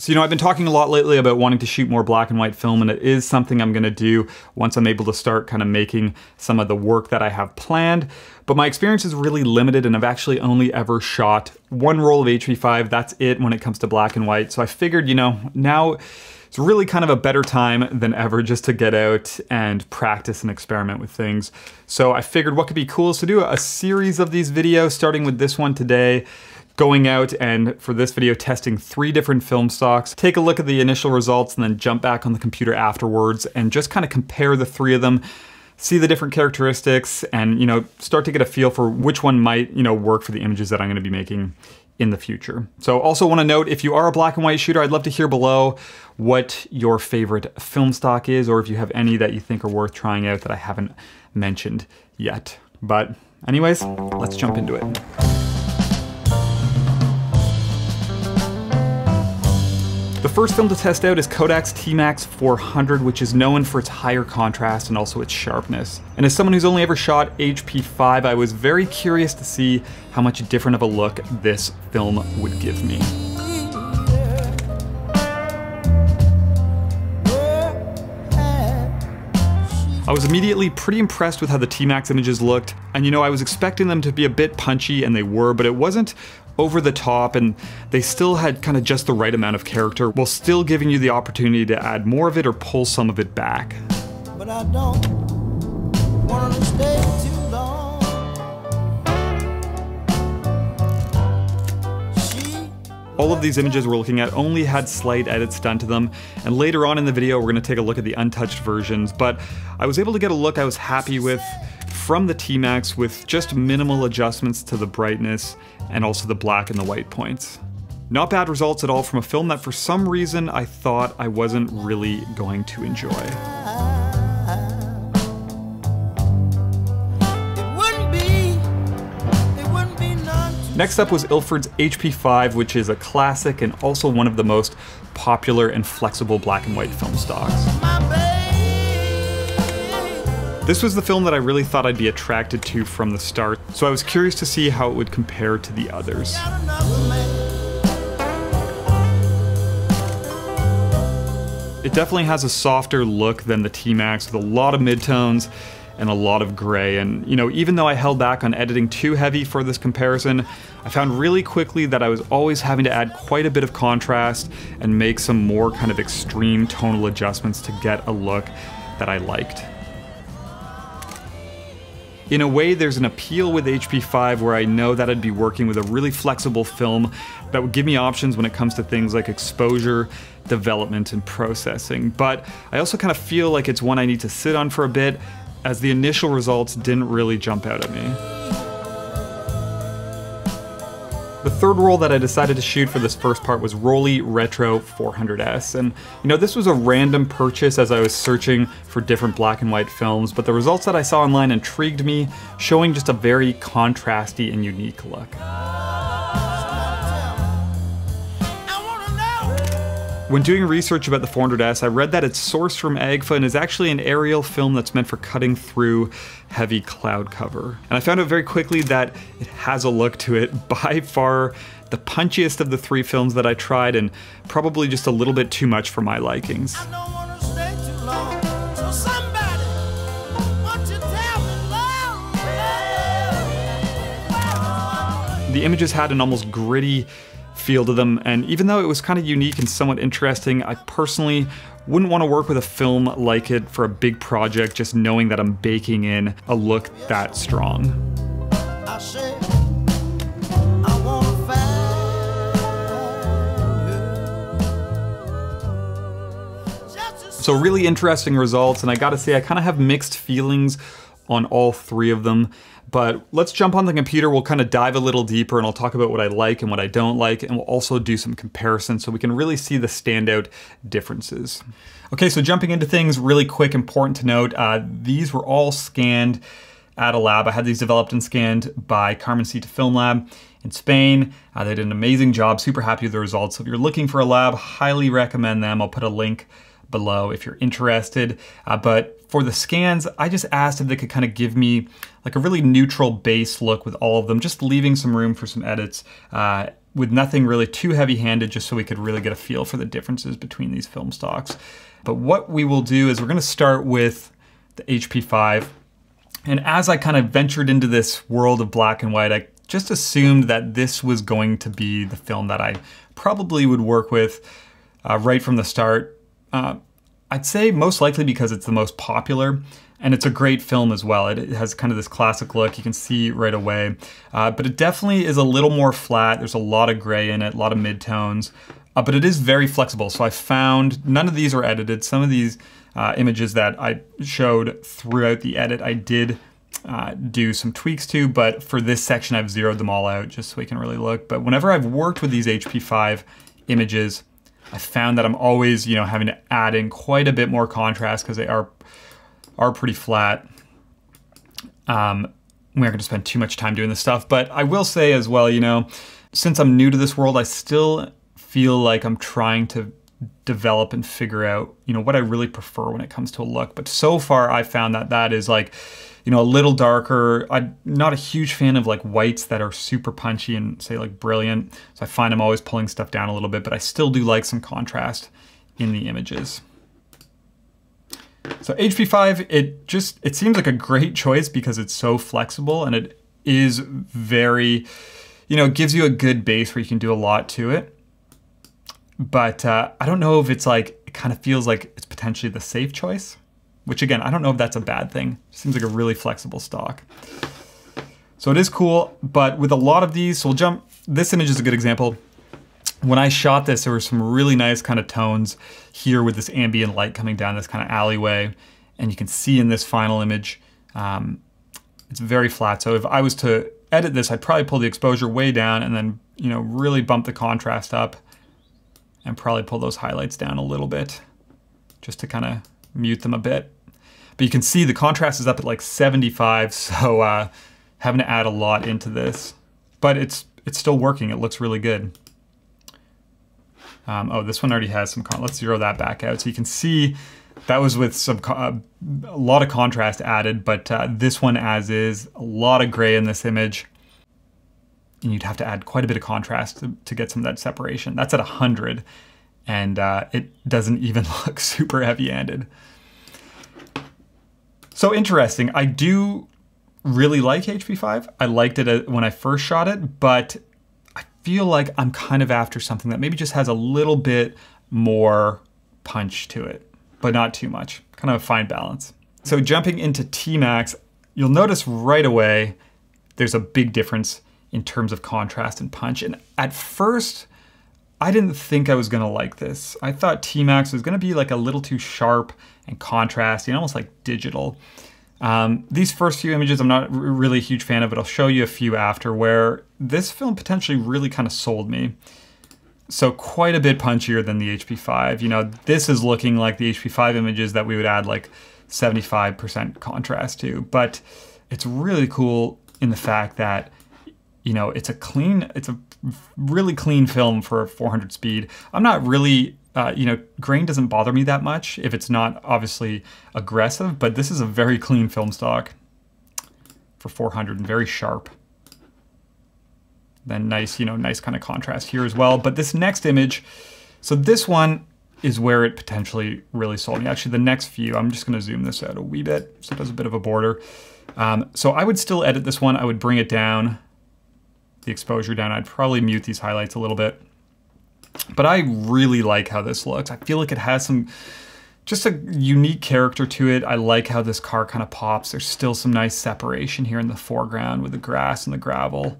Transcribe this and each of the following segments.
So, you know, I've been talking a lot lately about wanting to shoot more black and white film, and it is something I'm gonna do once I'm able to start kind of making some of the work that I have planned. But my experience is really limited, and I've actually only ever shot one roll of HP5. That's it when it comes to black and white. So I figured, you know, now it's really kind of a better time than ever just to get out and practice and experiment with things. So I figured what could be cool is to do a series of these videos, starting with this one today going out and for this video testing three different film stocks, take a look at the initial results and then jump back on the computer afterwards and just kind of compare the three of them see the different characteristics and you know start to get a feel for which one might you know work for the images that I'm going to be making in the future. So also want to note if you are a black and white shooter, I'd love to hear below what your favorite film stock is or if you have any that you think are worth trying out that I haven't mentioned yet. But anyways, let's jump into it. First film to test out is Kodak's T-Max 400, which is known for its higher contrast and also its sharpness. And as someone who's only ever shot HP5, I was very curious to see how much different of a look this film would give me. I was immediately pretty impressed with how the T-Max images looked, and you know, I was expecting them to be a bit punchy, and they were, but it wasn't over the top and they still had kind of just the right amount of character while still giving you the opportunity to add more of it or pull some of it back. But I don't want to stay too. All of these images we're looking at only had slight edits done to them, and later on in the video we're going to take a look at the untouched versions, but I was able to get a look I was happy with from the T-Max with just minimal adjustments to the brightness and also the black and the white points. Not bad results at all from a film that for some reason I thought I wasn't really going to enjoy. Next up was Ilford's HP5, which is a classic and also one of the most popular and flexible black and white film stocks. This was the film that I really thought I'd be attracted to from the start, so I was curious to see how it would compare to the others. It definitely has a softer look than the T-Max with a lot of midtones and a lot of gray. And you know, even though I held back on editing too heavy for this comparison, I found really quickly that I was always having to add quite a bit of contrast and make some more kind of extreme tonal adjustments to get a look that I liked. In a way, there's an appeal with HP5 where I know that I'd be working with a really flexible film that would give me options when it comes to things like exposure, development, and processing. But I also kind of feel like it's one I need to sit on for a bit, as the initial results didn't really jump out at me. The third roll that I decided to shoot for this first part was Rollei Retro 400S. And you know, this was a random purchase as I was searching for different black and white films, but the results that I saw online intrigued me, showing just a very contrasty and unique look. When doing research about the 400S, I read that it's sourced from Agfa and is actually an aerial film that's meant for cutting through heavy cloud cover. And I found out very quickly that it has a look to it, by far the punchiest of the three films that I tried and probably just a little bit too much for my likings. The images had an almost gritty feel to them, and even though it was kind of unique and somewhat interesting, I personally wouldn't want to work with a film like it for a big project just knowing that I'm baking in a look that strong. So really interesting results, and I gotta say, I kind of have mixed feelings on all three of them. But let's jump on the computer, we'll kind of dive a little deeper and I'll talk about what I like and what I don't like, and we'll also do some comparisons so we can really see the standout differences. Okay, so jumping into things really quick, important to note, uh, these were all scanned at a lab. I had these developed and scanned by Carmencita Film Lab in Spain. Uh, they did an amazing job, super happy with the results. So if you're looking for a lab, highly recommend them. I'll put a link below if you're interested. Uh, but for the scans, I just asked if they could kind of give me like a really neutral base look with all of them, just leaving some room for some edits. Uh, with nothing really too heavy handed, just so we could really get a feel for the differences between these film stocks. But what we will do is we're gonna start with the HP5. And as I kind of ventured into this world of black and white, I just assumed that this was going to be the film that I probably would work with uh, right from the start. Uh, I'd say most likely because it's the most popular and it's a great film as well. It, has kind of this classic look, you can see right away. Uh, but it definitely is a little more flat. There's a lot of gray in it, a lot of midtones, uh, but it is very flexible. So I found none of these are edited. Some of these uh, images that I showed throughout the edit, I did uh, do some tweaks to, but for this section, I've zeroed them all out just so we can really look. But whenever I've worked with these HP5 images, I found that I'm always, you know, having to add in quite a bit more contrast because they are are pretty flat. Um, we aren't going to spend too much time doing this stuff, but I will say as well, you know, since I'm new to this world, I still feel like I'm trying to develop and figure out, you know, what I really prefer when it comes to a look. But so far, I found that that is like, you know, a little darker. I'm not a huge fan of like whites that are super punchy and say like brilliant. So I find I'm always pulling stuff down a little bit, but I still do like some contrast in the images. So HP5, it just, it seems like a great choice because it's so flexible and it is very, you know, it gives you a good base where you can do a lot to it. But uh, I don't know if it's like, it kind of feels like it's potentially the safe choice, which again, I don't know if that's a bad thing. Seems like a really flexible stock. So it is cool, but with a lot of these, so we'll jump, this image is a good example when I shot this, there were some really nice kind of tones here with this ambient light coming down this kind of alleyway. And you can see in this final image, um, it's very flat. So if I was to edit this, I'd probably pull the exposure way down and then, you know, really bump the contrast up and probably pull those highlights down a little bit just to kind of mute them a bit. But you can see the contrast is up at like 75, so uh, having to add a lot into this. But it's it's still working, it looks really good. Um, oh, this one already has some, let's zero that back out. So you can see that was with some uh, a lot of contrast added, but uh, this one as is, a lot of gray in this image. And you'd have to add quite a bit of contrast to, to get some of that separation. That's at 100, and uh, it doesn't even look super heavy-handed. So interesting. I do really like HP5. I liked it uh, when I first shot it, but I feel like I'm kind of after something that maybe just has a little bit more punch to it, but not too much. Kind of a fine balance. So jumping into T-Max, you'll notice right away there's a big difference in terms of contrast and punch. And at first, I didn't think I was gonna like this. I thought T-Max was gonna be like a little too sharp and contrasty and almost like digital. Um, these first few images I'm not really a huge fan of, but I'll show you a few after where this film potentially really kind of sold me. So quite a bit punchier than the HP5. You know, this is looking like the HP5 images that we would add like 75% contrast to, but it's really cool in the fact that, you know, it's a clean, it's a really clean film for 400 speed. I'm not really uh, you know, grain doesn't bother me that much if it's not obviously aggressive, but this is a very clean film stock for 400 and very sharp. Then nice, you know, nice kind of contrast here as well. But this next image, so this one is where it potentially really sold me. Actually, the next few, I'm just gonna zoom this out a wee bit so it a bit of a border. Um, so I would still edit this one. I would bring it down, the exposure down. I'd probably mute these highlights a little bit. But I really like how this looks. I feel like it has some just a unique character to it. I like how this car kind of pops. There's still some nice separation here in the foreground with the grass and the gravel.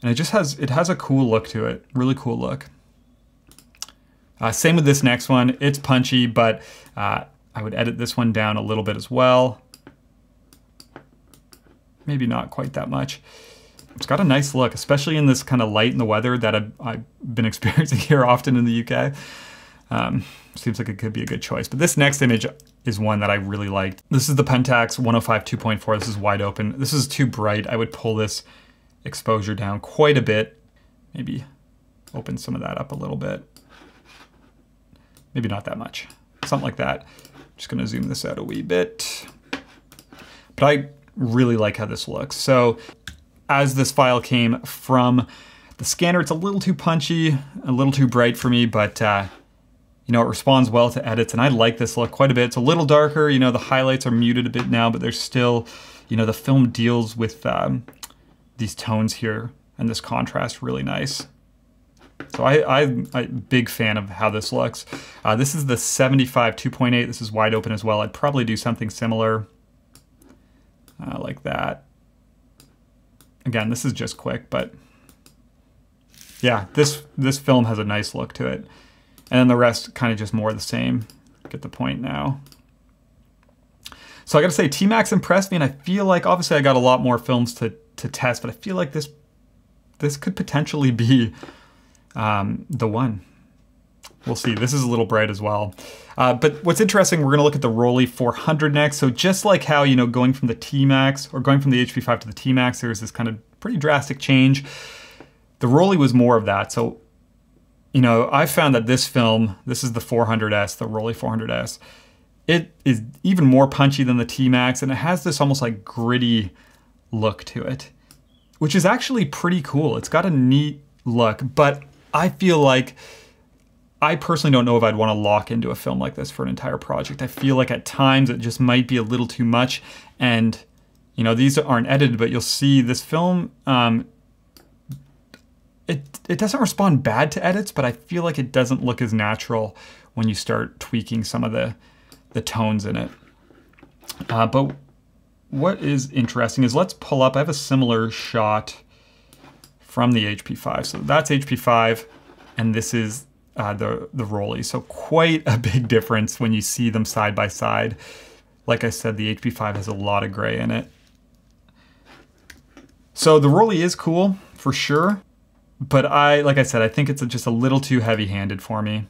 And it just has, it has a cool look to it. Really cool look. Uh, same with this next one. It's punchy, but uh, I would edit this one down a little bit as well. Maybe not quite that much. It's got a nice look, especially in this kind of light in the weather that I've, I've, been experiencing here often in the UK. Um, seems like it could be a good choice. But this next image is one that I really liked. This is the Pentax 105 2.4. This is wide open. This is too bright. I would pull this exposure down quite a bit. Maybe open some of that up a little bit. Maybe not that much. Something like that. Just gonna zoom this out a wee bit. But I really like how this looks. So as this file came from The scanner, it's a little too punchy, a little too bright for me, but uh, you know, it responds well to edits, and I like this look quite a bit. It's a little darker, you know, the highlights are muted a bit now, but there's still, you know, the film deals with um, these tones here and this contrast really nice. So I, I, I big fan of how this looks. Uh, this is the 75 2.8. This is wide open as well. I'd probably do something similar uh, like that. Again, this is just quick, but yeah, this this film has a nice look to it. And then the rest kind of just more the same. Get the point now. So I gotta say, T-Max impressed me, and I feel like, obviously I got a lot more films to, to test, but I feel like this this could potentially be um, the one. We'll see. This is a little bright as well. Uh, but what's interesting, we're going to look at the Rollei 400 next. So just like how, you know, going from the T-Max or going from the HP5 to the T-Max, there's this kind of pretty drastic change. The Rollei was more of that. So, you know, I found that this film, this is the 400S, the Rollei 400S, it is even more punchy than the T-Max and it has this almost like gritty look to it, which is actually pretty cool. It's got a neat look, but I feel like I personally don't know if I'd want to lock into a film like this for an entire project. I feel like at times it just might be a little too much. And, you know, these aren't edited, but you'll see this film, um, it, it doesn't respond bad to edits, but I feel like it doesn't look as natural when you start tweaking some of the, the tones in it. Uh, but what is interesting is let's pull up, I have a similar shot from the HP5. So that's HP5, and this is uh, the, the Rollei. So quite a big difference when you see them side by side. Like I said, the HP5 has a lot of gray in it. So the Rollei is cool, for sure. But I, like I said, I think it's just a little too heavy-handed for me.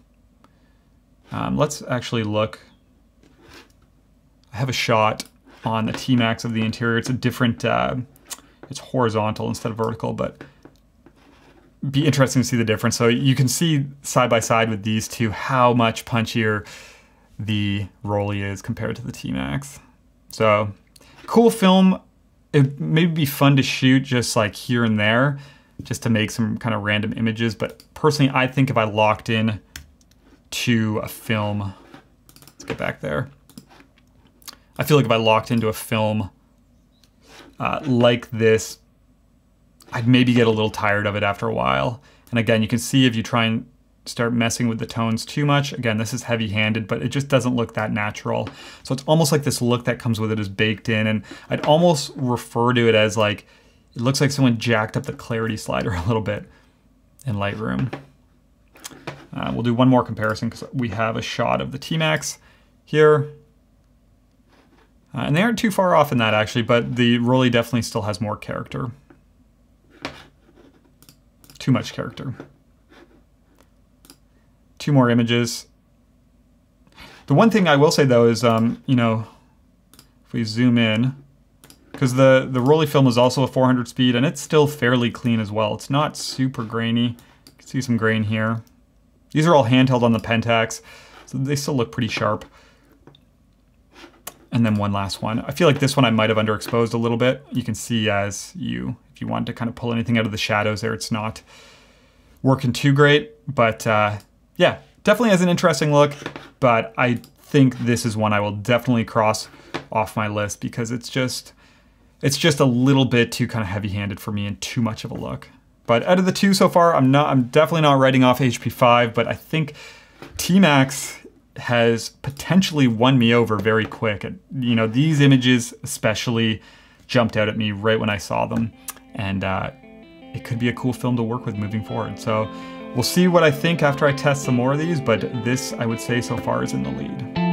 Um, let's actually look. I have a shot on the T-Max of the interior. It's a different, uh, it's horizontal instead of vertical, but be interesting to see the difference. So you can see side by side with these two how much punchier the Rollei is compared to the T-Max. So cool film. It may be fun to shoot just like here and there, just to make some kind of random images. But personally, I think if I locked in to a film, let's get back there. I feel like if I locked into a film uh, like this, I'd maybe get a little tired of it after a while. And again, you can see if you try and start messing with the tones too much, again, this is heavy handed, but it just doesn't look that natural. So it's almost like this look that comes with it is baked in. And I'd almost refer to it as like, it looks like someone jacked up the clarity slider a little bit in Lightroom. Uh, we'll do one more comparison because we have a shot of the T-Max here. Uh, and they aren't too far off in that actually, but the Rollei definitely still has more character too much character. Two more images. The one thing I will say though is, um, you know, if we zoom in, because the, the Rollei film is also a 400 speed and it's still fairly clean as well. It's not super grainy. You can see some grain here. These are all handheld on the Pentax, so they still look pretty sharp. And then one last one. I feel like this one I might have underexposed a little bit. You can see as you you want to kind of pull anything out of the shadows there, it's not working too great. But uh, yeah, definitely has an interesting look, but I think this is one I will definitely cross off my list because it's just, it's just a little bit too kind of heavy-handed for me and too much of a look. But out of the two so far, I'm not, I'm definitely not writing off HP5, but I think T-Max has potentially won me over very quick. You know, these images especially jumped out at me right when I saw them and uh, it could be a cool film to work with moving forward. So we'll see what I think after I test some more of these, but this I would say so far is in the lead.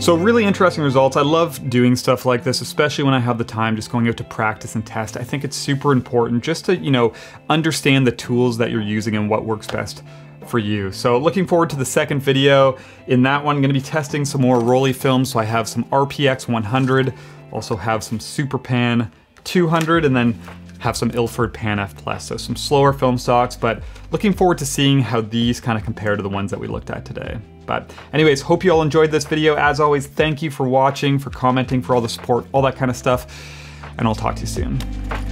So really interesting results. I love doing stuff like this, especially when I have the time just going out to practice and test. I think it's super important just to, you know, understand the tools that you're using and what works best for you. So looking forward to the second video. In that one, I'm gonna be testing some more Rollei films. So I have some RPX 100, also have some Super Pan 200 and then have some Ilford Pan F Plus, so some slower film stocks, but looking forward to seeing how these kind of compare to the ones that we looked at today. But anyways, hope you all enjoyed this video. As always, thank you for watching, for commenting, for all the support, all that kind of stuff, and I'll talk to you soon.